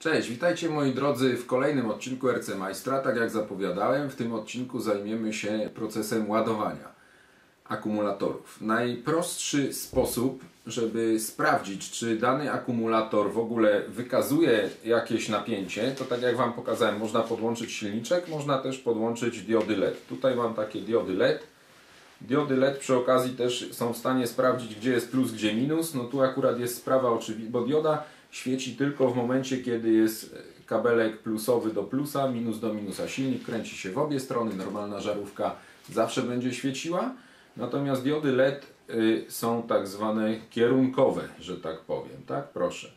Cześć, witajcie moi drodzy w kolejnym odcinku RC Majstra. Tak jak zapowiadałem, w tym odcinku zajmiemy się procesem ładowania akumulatorów. Najprostszy sposób, żeby sprawdzić, czy dany akumulator w ogóle wykazuje jakieś napięcie, to tak jak Wam pokazałem, można podłączyć silniczek, można też podłączyć diody LED. Tutaj mam takie diody LED. Diody LED przy okazji też są w stanie sprawdzić, gdzie jest plus, gdzie minus. No tu akurat jest sprawa oczywista, bo dioda świeci tylko w momencie, kiedy jest kabelek plusowy do plusa, minus do minusa. Silnik kręci się w obie strony, normalna żarówka zawsze będzie świeciła. Natomiast diody LED y, są tak zwane kierunkowe, że tak powiem. Tak, proszę.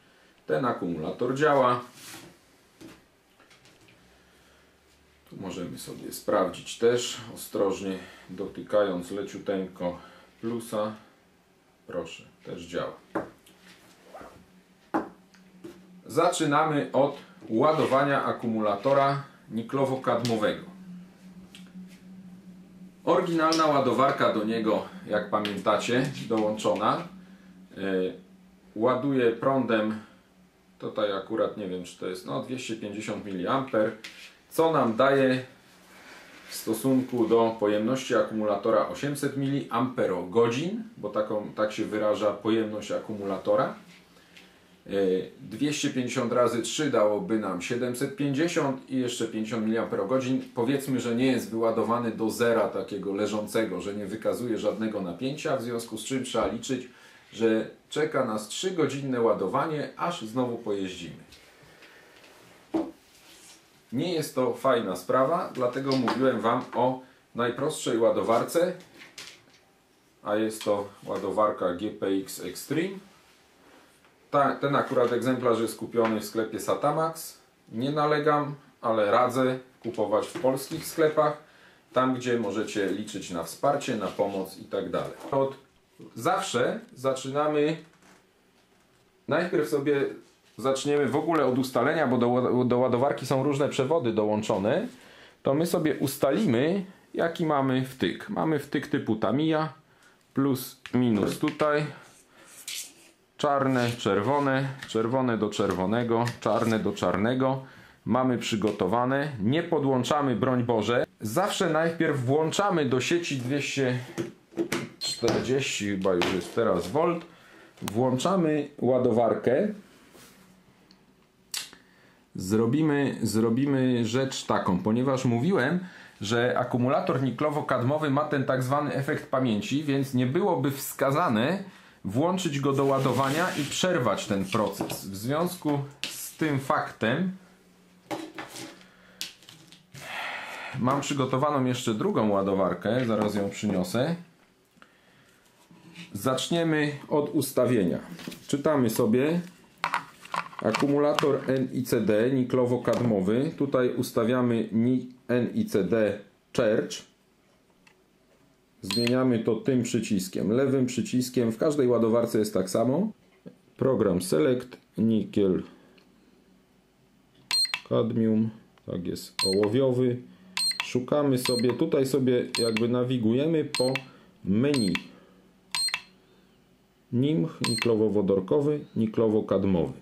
Ten akumulator działa. Tu możemy sobie sprawdzić też, ostrożnie dotykając leciuteńko plusa. Proszę, też działa. Zaczynamy od ładowania akumulatora niklowo-kadmowego. Oryginalna ładowarka do niego, jak pamiętacie, dołączona. Yy, ładuje prądem, tutaj akurat nie wiem czy to jest no 250 mA, co nam daje w stosunku do pojemności akumulatora 800 mAh, bo taką, tak się wyraża pojemność akumulatora. 250 razy 3 dałoby nam 750 i jeszcze 50 mAh. Powiedzmy, że nie jest wyładowany do zera takiego leżącego, że nie wykazuje żadnego napięcia, w związku z czym trzeba liczyć, że czeka nas 3 godzinne ładowanie, aż znowu pojeździmy. Nie jest to fajna sprawa, dlatego mówiłem Wam o najprostszej ładowarce, a jest to ładowarka GPX Extreme ta, ten akurat egzemplarz jest kupiony w sklepie Satamax. Nie nalegam, ale radzę kupować w polskich sklepach, tam gdzie możecie liczyć na wsparcie, na pomoc i tak dalej. Od zawsze zaczynamy najpierw sobie zaczniemy w ogóle od ustalenia, bo do, do ładowarki są różne przewody dołączone, to my sobie ustalimy jaki mamy wtyk. Mamy wtyk typu Tamiya plus minus tutaj czarne, czerwone, czerwone do czerwonego, czarne do czarnego. Mamy przygotowane. Nie podłączamy, broń Boże. Zawsze najpierw włączamy do sieci 240, chyba już jest teraz volt. Włączamy ładowarkę. Zrobimy, zrobimy rzecz taką, ponieważ mówiłem, że akumulator niklowo-kadmowy ma ten tak zwany efekt pamięci, więc nie byłoby wskazane, włączyć go do ładowania i przerwać ten proces. W związku z tym faktem mam przygotowaną jeszcze drugą ładowarkę, zaraz ją przyniosę. Zaczniemy od ustawienia. Czytamy sobie akumulator NICD niklowo-kadmowy. Tutaj ustawiamy NICD Church Zmieniamy to tym przyciskiem, lewym przyciskiem. W każdej ładowarce jest tak samo. Program Select, Nickel, Cadmium, tak jest ołowiowy. Szukamy sobie, tutaj sobie jakby nawigujemy po menu. NIMH, niklowo-wodorkowy, niklowo-kadmowy.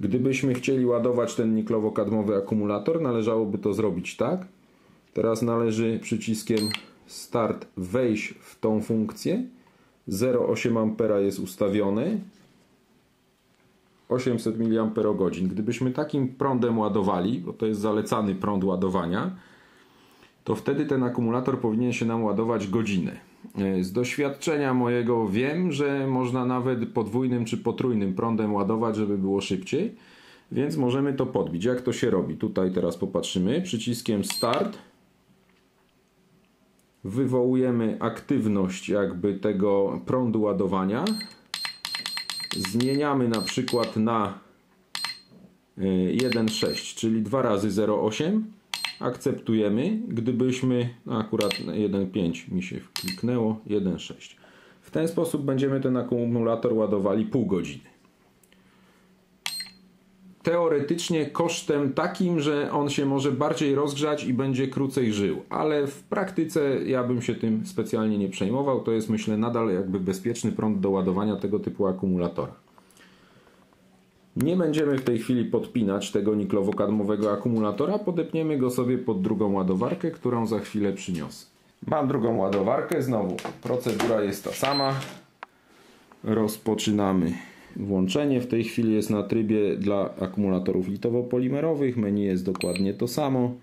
Gdybyśmy chcieli ładować ten niklowo-kadmowy akumulator, należałoby to zrobić tak. Teraz należy przyciskiem start wejść w tą funkcję. 0,8 A jest ustawiony. 800 mAh. Gdybyśmy takim prądem ładowali, bo to jest zalecany prąd ładowania, to wtedy ten akumulator powinien się nam ładować godzinę. E, z doświadczenia mojego wiem, że można nawet podwójnym czy potrójnym prądem ładować, żeby było szybciej, więc możemy to podbić. Jak to się robi? Tutaj teraz popatrzymy. Przyciskiem Start wywołujemy aktywność jakby tego prądu ładowania. Zmieniamy na przykład na 1,6, y, czyli 2 razy 0,8. Akceptujemy. Gdybyśmy, no akurat 1,5 mi się kliknęło, 1,6. W ten sposób będziemy ten akumulator ładowali pół godziny teoretycznie kosztem takim, że on się może bardziej rozgrzać i będzie krócej żył, ale w praktyce ja bym się tym specjalnie nie przejmował. To jest myślę nadal jakby bezpieczny prąd do ładowania tego typu akumulatora. Nie będziemy w tej chwili podpinać tego niklowo-kadmowego akumulatora, podepniemy go sobie pod drugą ładowarkę, którą za chwilę przyniosę. Mam drugą ładowarkę, znowu procedura jest ta sama. Rozpoczynamy włączenie. W tej chwili jest na trybie dla akumulatorów litowo-polimerowych. Menu jest dokładnie to samo.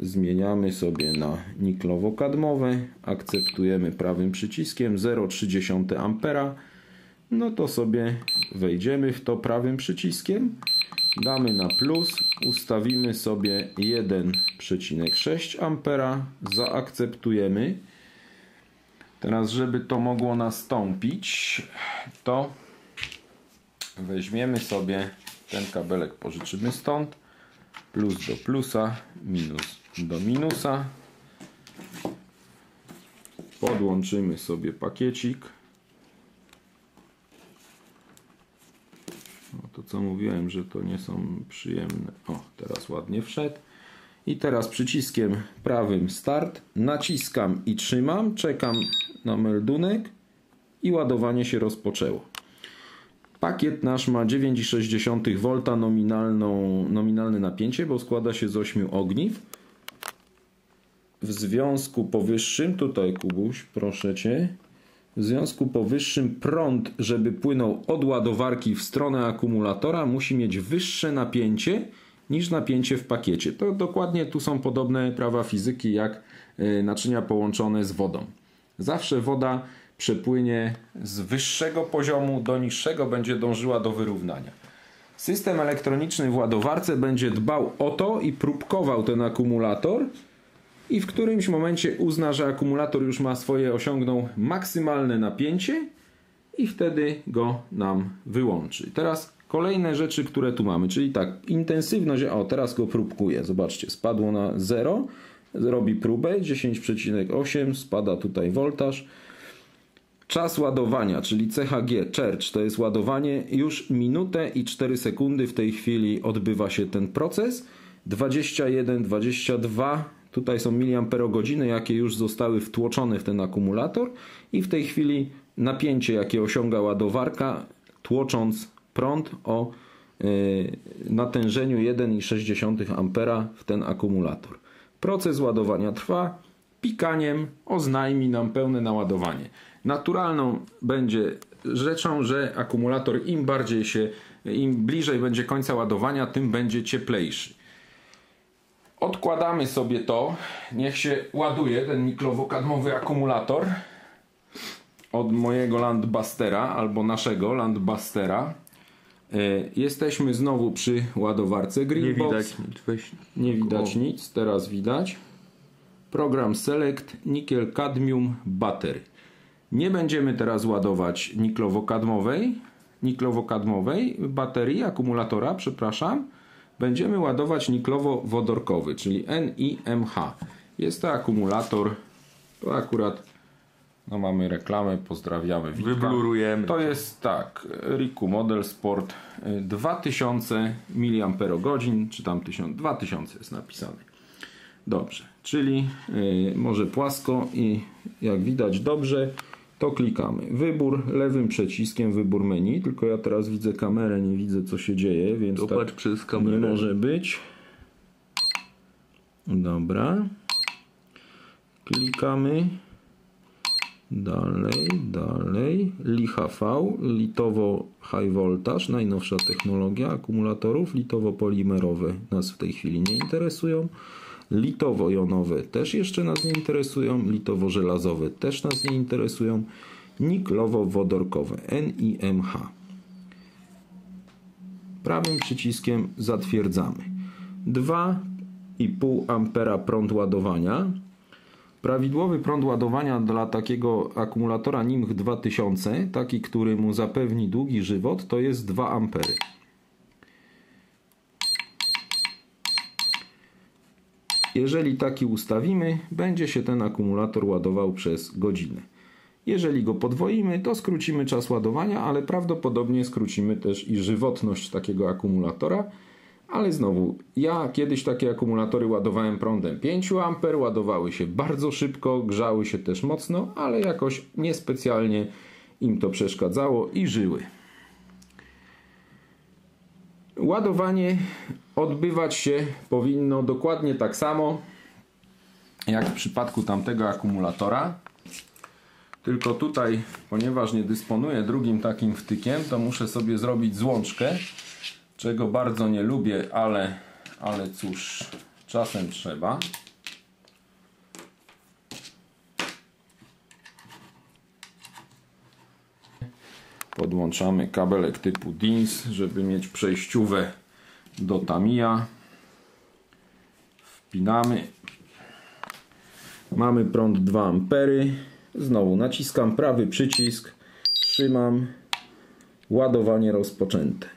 Zmieniamy sobie na niklowo-kadmowe. Akceptujemy prawym przyciskiem 0,3 A. No to sobie wejdziemy w to prawym przyciskiem. Damy na plus, ustawimy sobie 1,6 A, zaakceptujemy. Teraz, żeby to mogło nastąpić, to weźmiemy sobie ten kabelek, pożyczymy stąd, plus do plusa, minus do minusa. Podłączymy sobie pakiecik. No to co mówiłem, że to nie są przyjemne. O, teraz ładnie wszedł. I teraz przyciskiem prawym start. Naciskam i trzymam. Czekam na meldunek i ładowanie się rozpoczęło. Pakiet nasz ma 9,6 V nominalną, nominalne napięcie, bo składa się z 8 ogniw. W związku powyższym, tutaj Kubuś, proszę Cię, w związku powyższym prąd, żeby płynął od ładowarki w stronę akumulatora, musi mieć wyższe napięcie niż napięcie w pakiecie. To dokładnie tu są podobne prawa fizyki jak e, naczynia połączone z wodą. Zawsze woda przepłynie z wyższego poziomu do niższego, będzie dążyła do wyrównania. System elektroniczny w ładowarce będzie dbał o to i próbkował ten akumulator i w którymś momencie uzna, że akumulator już ma swoje, osiągnął maksymalne napięcie i wtedy go nam wyłączy. Teraz kolejne rzeczy, które tu mamy, czyli tak, intensywność, o teraz go próbkuję, zobaczcie, spadło na 0, robi próbę, 10,8, spada tutaj voltaż. Czas ładowania, czyli CHG, Church, to jest ładowanie, już minutę i 4 sekundy w tej chwili odbywa się ten proces. 21, 22, tutaj są miliamperogodziny, jakie już zostały wtłoczone w ten akumulator i w tej chwili napięcie, jakie osiąga ładowarka, tłocząc prąd o yy, natężeniu 1,6 A w ten akumulator. Proces ładowania trwa, pikaniem oznajmi nam pełne naładowanie. Naturalną będzie rzeczą, że akumulator im bardziej się, im bliżej będzie końca ładowania, tym będzie cieplejszy. Odkładamy sobie to, niech się ładuje ten niklowo-kadmowy akumulator od mojego Landbustera albo naszego Landbustera. E, jesteśmy znowu przy ładowarce Greenbox. Nie widać nic. Weź. Nie widać nic, teraz widać. Program Select Nickel Cadmium Battery. Nie będziemy teraz ładować niklowo-kadmowej, niklowo-kadmowej baterii, akumulatora, przepraszam. Będziemy ładować niklowo-wodorkowy, czyli NIMH. Jest to akumulator, to akurat no mamy reklamę, pozdrawiamy. Witka. Wyblurujemy. To jest tak, Riku Model Sport 2000 mAh, czy tam 1000, 2000 jest napisane. Dobrze, czyli yy, może płasko i jak widać dobrze, to klikamy. Wybór lewym przyciskiem, wybór menu, tylko ja teraz widzę kamerę, nie widzę co się dzieje, więc Popatrz tak przez nie kamerę. może być. Dobra. Klikamy. Dalej, dalej. Licha V, litowo high voltage, najnowsza technologia akumulatorów litowo-polimerowe nas w tej chwili nie interesują. Litowo-jonowe też jeszcze nas nie interesują. Litowo-żelazowe też nas nie interesują. Niklowo-wodorkowe NIMH. Prawym przyciskiem zatwierdzamy. 2,5 ampera prąd ładowania. Prawidłowy prąd ładowania dla takiego akumulatora NIMH 2000, taki, który mu zapewni długi żywot, to jest 2 ampery. Jeżeli taki ustawimy, będzie się ten akumulator ładował przez godzinę. Jeżeli go podwoimy, to skrócimy czas ładowania, ale prawdopodobnie skrócimy też i żywotność takiego akumulatora. Ale znowu, ja kiedyś takie akumulatory ładowałem prądem 5 A, ładowały się bardzo szybko, grzały się też mocno, ale jakoś niespecjalnie im to przeszkadzało i żyły. Ładowanie odbywać się powinno dokładnie tak samo jak w przypadku tamtego akumulatora. Tylko tutaj, ponieważ nie dysponuję drugim takim wtykiem, to muszę sobie zrobić złączkę, czego bardzo nie lubię, ale, ale cóż, czasem trzeba. Podłączamy kabelek typu DINS, żeby mieć przejściówę do Tamiya. Wpinamy. Mamy prąd 2 ampery. Znowu naciskam prawy przycisk, trzymam, ładowanie rozpoczęte.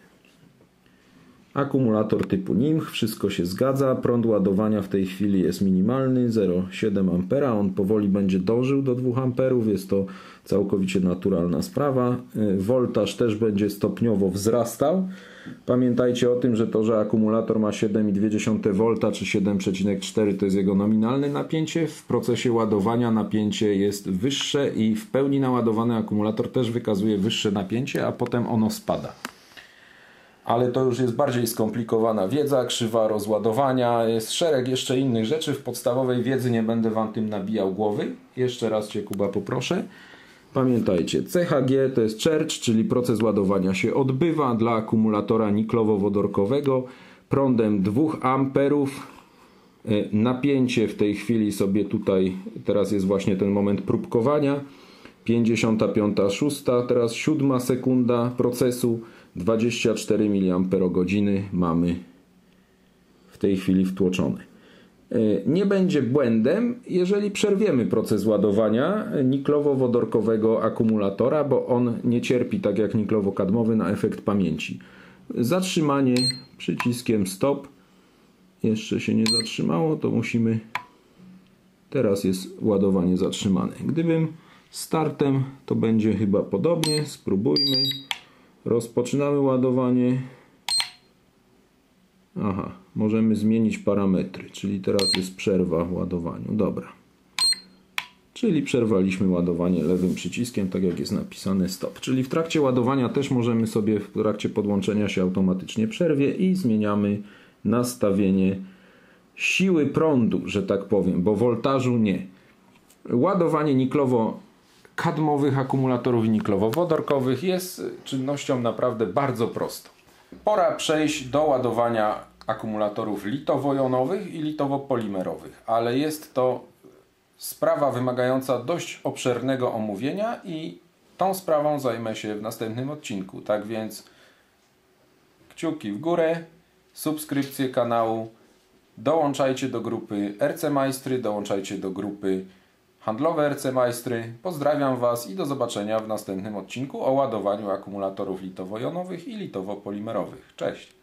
Akumulator typu NIMH, wszystko się zgadza. Prąd ładowania w tej chwili jest minimalny 0,7 A. On powoli będzie dążył do 2 A. Jest to całkowicie naturalna sprawa. Woltaż też będzie stopniowo wzrastał. Pamiętajcie o tym, że to, że akumulator ma 7,2 V czy 7,4 to jest jego nominalne napięcie. W procesie ładowania napięcie jest wyższe i w pełni naładowany akumulator też wykazuje wyższe napięcie, a potem ono spada ale to już jest bardziej skomplikowana wiedza, krzywa rozładowania, jest szereg jeszcze innych rzeczy. W podstawowej wiedzy nie będę Wam tym nabijał głowy. Jeszcze raz Cię Kuba poproszę. Pamiętajcie, CHG to jest church, czyli proces ładowania się odbywa dla akumulatora niklowo-wodorkowego prądem 2 amperów. E, napięcie w tej chwili sobie tutaj, teraz jest właśnie ten moment próbkowania. 55, 6, teraz 7 sekunda procesu. 24 mAh mamy w tej chwili wtłoczone. E, nie będzie błędem, jeżeli przerwiemy proces ładowania niklowo-wodorkowego akumulatora, bo on nie cierpi tak jak niklowo-kadmowy na efekt pamięci. Zatrzymanie przyciskiem stop. Jeszcze się nie zatrzymało, to musimy. Teraz jest ładowanie zatrzymane. Gdybym startem, to będzie chyba podobnie. Spróbujmy. Rozpoczynamy ładowanie. Aha, możemy zmienić parametry, czyli teraz jest przerwa w ładowaniu. Dobra. Czyli przerwaliśmy ładowanie lewym przyciskiem, tak jak jest napisane stop. Czyli w trakcie ładowania też możemy sobie w trakcie podłączenia się automatycznie przerwie i zmieniamy nastawienie siły prądu, że tak powiem, bo woltażu nie. Ładowanie niklowo kadmowych akumulatorów niklowo-wodorkowych jest czynnością naprawdę bardzo prostą. Pora przejść do ładowania akumulatorów litowo-jonowych i litowo-polimerowych, ale jest to sprawa wymagająca dość obszernego omówienia i tą sprawą zajmę się w następnym odcinku. Tak więc kciuki w górę, subskrypcję kanału, dołączajcie do grupy RC Majstry, dołączajcie do grupy handlowe RC Majstry. Pozdrawiam Was i do zobaczenia w następnym odcinku o ładowaniu akumulatorów litowo-jonowych i litowo-polimerowych. Cześć!